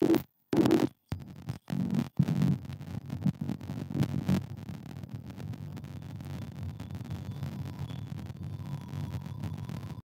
you